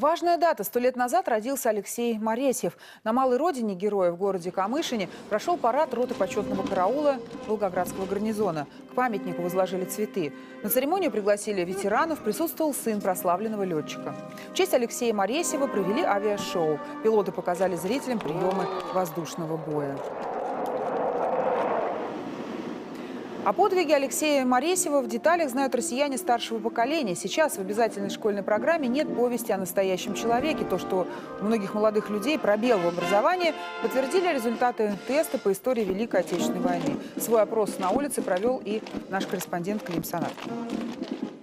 Важная дата. Сто лет назад родился Алексей Моресьев. На малой родине героя в городе Камышине прошел парад роты почетного караула Волгоградского гарнизона. К памятнику возложили цветы. На церемонию пригласили ветеранов, присутствовал сын прославленного летчика. В честь Алексея Моресьева провели авиашоу. Пилоты показали зрителям приемы воздушного боя. О подвиге Алексея Моресева в деталях знают россияне старшего поколения. Сейчас в обязательной школьной программе нет повести о настоящем человеке. То, что у многих молодых людей пробел в образовании, подтвердили результаты теста по истории Великой Отечественной войны. Свой опрос на улице провел и наш корреспондент Клим Санаткин.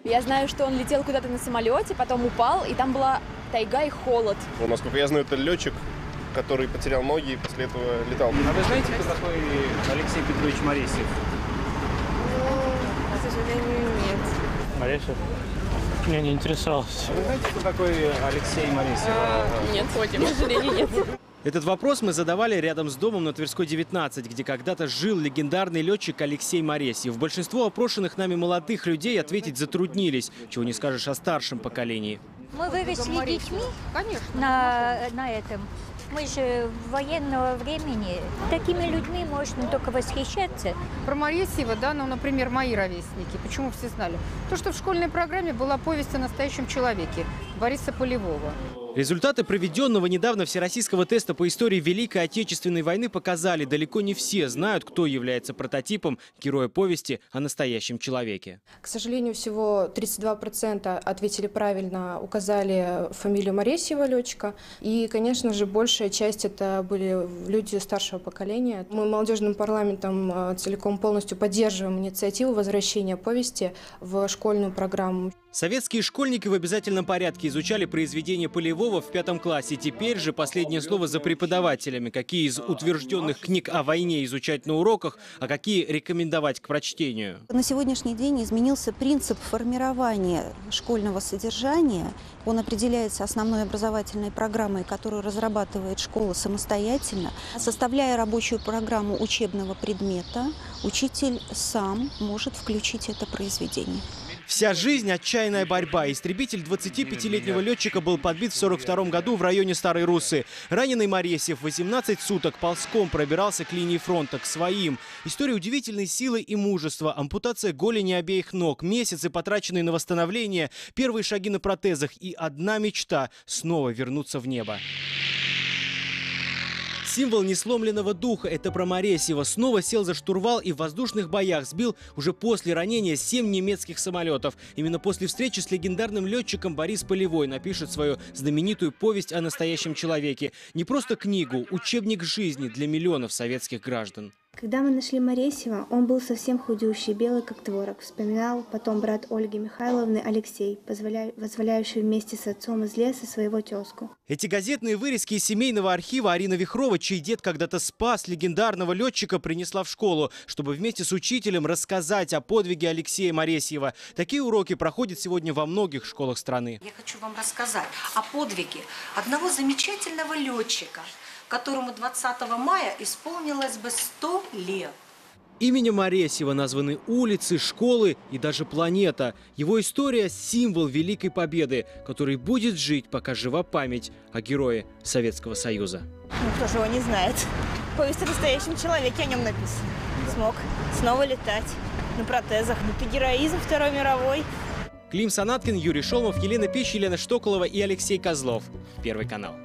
Я знаю, что он летел куда-то на самолете, потом упал, и там была тайга и холод. Вот, насколько я знаю, это летчик, который потерял ноги и после этого летал. А вы знаете, кто такой Алексей Петрович Моресьев? Сожалению, нет. Моресев? Я не интересовался. Вы знаете, кто такой Алексей Моресьев? Нет, к сожалению, нет. Этот вопрос мы задавали рядом с домом на Тверской 19, где когда-то жил легендарный летчик Алексей Моресьев. Большинство опрошенных нами молодых людей ответить затруднились, чего не скажешь о старшем поколении. Мы выросли детьми на, на этом. Мы же военного времени. Такими людьми можно только восхищаться. Про Моресьева, да, ну, например, мои ровесники. Почему все знали? То, что в школьной программе была повесть о настоящем человеке Бориса Полевого. Результаты проведенного недавно всероссийского теста по истории Великой Отечественной войны показали, далеко не все знают, кто является прототипом героя повести о настоящем человеке. К сожалению, всего 32% ответили правильно, указали фамилию Моресьева, летчика. И, конечно же, большая часть это были люди старшего поколения. Мы молодежным парламентом э, целиком полностью поддерживаем инициативу возвращения повести в школьную программу. Советские школьники в обязательном порядке изучали произведения Полевого в пятом классе. Теперь же последнее слово за преподавателями. Какие из утвержденных книг о войне изучать на уроках, а какие рекомендовать к прочтению. На сегодняшний день изменился принцип формирования школьного содержания. Он определяется основной образовательной программой, которую разрабатывает школа самостоятельно. Составляя рабочую программу учебного предмета, учитель сам может включить это произведение. Вся жизнь – отчаянная борьба. Истребитель 25-летнего летчика был подбит в 42 году в районе Старой Русы. Раненый Моресьев 18 суток ползком пробирался к линии фронта, к своим. История удивительной силы и мужества. Ампутация голени обеих ног, месяцы, потраченные на восстановление, первые шаги на протезах и одна мечта – снова вернуться в небо. Символ несломленного духа – это про Моресьева. Снова сел за штурвал и в воздушных боях сбил уже после ранения семь немецких самолетов. Именно после встречи с легендарным летчиком Борис Полевой напишет свою знаменитую повесть о настоящем человеке. Не просто книгу, учебник жизни для миллионов советских граждан. Когда мы нашли Моресьева, он был совсем худющий, белый как творог, вспоминал потом брат Ольги Михайловны Алексей, позволя... возволяющий вместе с отцом из леса своего тезку. Эти газетные вырезки из семейного архива Арина Вихрова, чей дед когда-то спас легендарного летчика, принесла в школу, чтобы вместе с учителем рассказать о подвиге Алексея Моресьева. Такие уроки проходят сегодня во многих школах страны. Я хочу вам рассказать о подвиге одного замечательного летчика, которому 20 мая исполнилось бы 100 лет. Именем Моресьева названы улицы, школы и даже планета. Его история – символ Великой Победы, который будет жить, пока жива память о герое Советского Союза. Ну, кто же его не знает? Повесть о настоящем человеке о нем написано. Смог снова летать на протезах. Ну, это героизм Второй мировой. Клим Санаткин, Юрий Шолмов, Елена Пищ, Елена Штоколова и Алексей Козлов. Первый канал.